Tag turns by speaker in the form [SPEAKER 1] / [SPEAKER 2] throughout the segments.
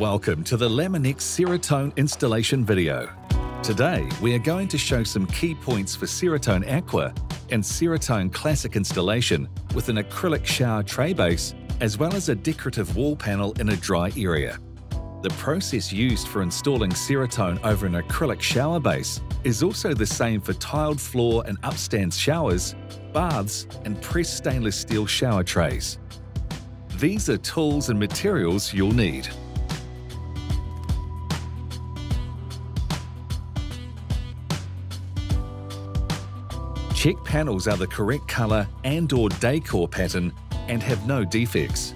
[SPEAKER 1] Welcome to the Laminex Seratone installation video. Today, we are going to show some key points for Seratone Aqua and Seratone Classic installation with an acrylic shower tray base, as well as a decorative wall panel in a dry area. The process used for installing Seratone over an acrylic shower base is also the same for tiled floor and upstand showers, baths, and pressed stainless steel shower trays. These are tools and materials you'll need. Check panels are the correct colour and or decor pattern and have no defects.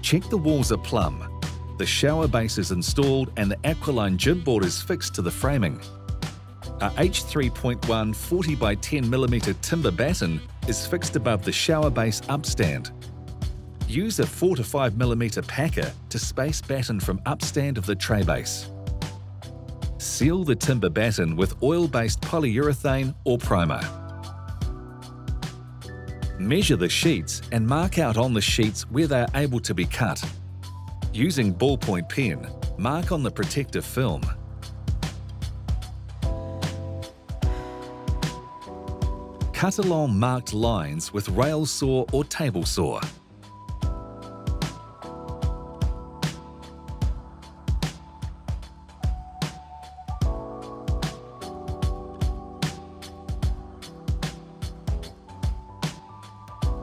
[SPEAKER 1] Check the walls are plumb. The shower base is installed and the Aqualine GIB board is fixed to the framing. A H3.1 40 by 10 mm timber batten is fixed above the shower base upstand. Use a 4 to 5 mm packer to space batten from upstand of the tray base. Seal the timber batten with oil-based polyurethane or primer. Measure the sheets and mark out on the sheets where they are able to be cut. Using ballpoint pen, mark on the protective film. Cut along marked lines with rail saw or table saw.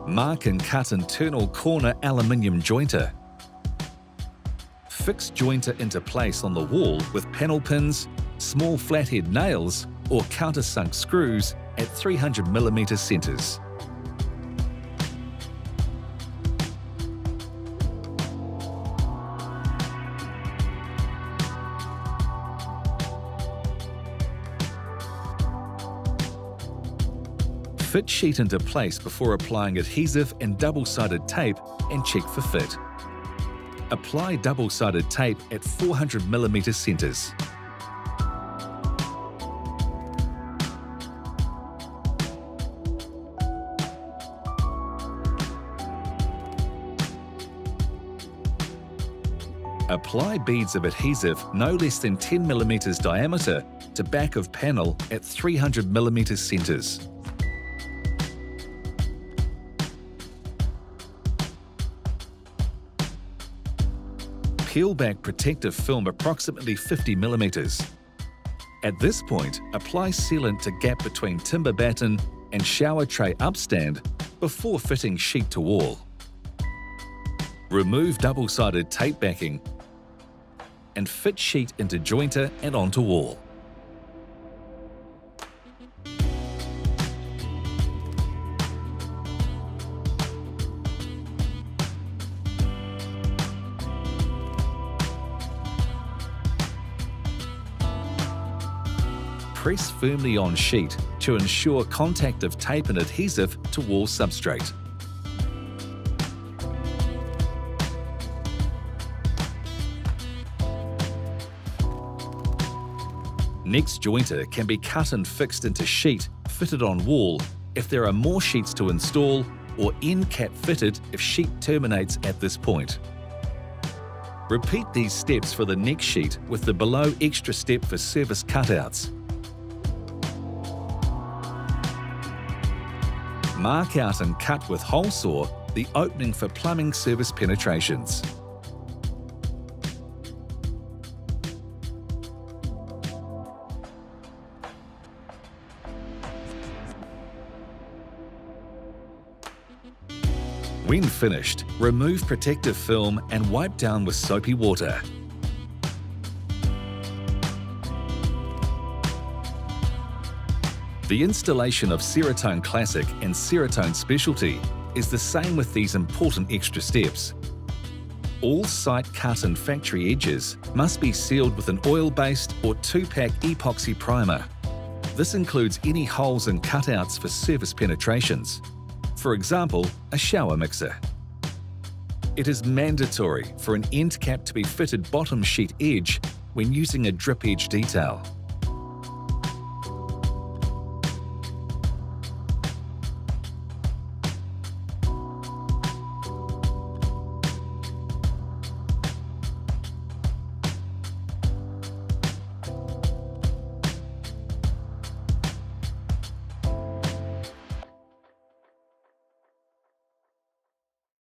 [SPEAKER 1] Mark and cut internal corner aluminium jointer. Fix jointer into place on the wall with panel pins, small flathead nails or countersunk screws at 300mm centres. Fit sheet into place before applying adhesive and double-sided tape and check for fit. Apply double-sided tape at 400mm centres. Apply beads of adhesive no less than 10mm diameter to back of panel at 300mm centres. Peel back protective film approximately 50 millimeters. At this point, apply sealant to gap between timber batten and shower tray upstand before fitting sheet to wall. Remove double-sided tape backing and fit sheet into jointer and onto wall. Press firmly on sheet to ensure contact of tape and adhesive to wall substrate. Next jointer can be cut and fixed into sheet fitted on wall if there are more sheets to install or end cap fitted if sheet terminates at this point. Repeat these steps for the next sheet with the below extra step for service cutouts. Mark out and cut with hole saw the opening for plumbing service penetrations. When finished, remove protective film and wipe down with soapy water. The installation of Seratone Classic and Seratone Specialty is the same with these important extra steps. All site cut and factory edges must be sealed with an oil-based or 2-pack epoxy primer. This includes any holes and cutouts for surface penetrations. For example, a shower mixer. It is mandatory for an end cap to be fitted bottom sheet edge when using a drip edge detail.